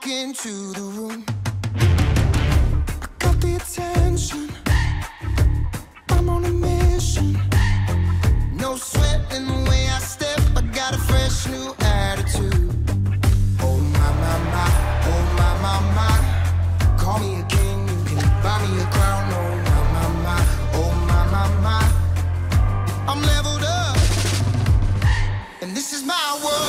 walk into the room. I got the attention. I'm on a mission. No sweat in the way I step. I got a fresh new attitude. Oh my my my, oh my my my. Call me a king, you can buy me a crown. Oh my my my, oh my my my. I'm leveled up, and this is my world.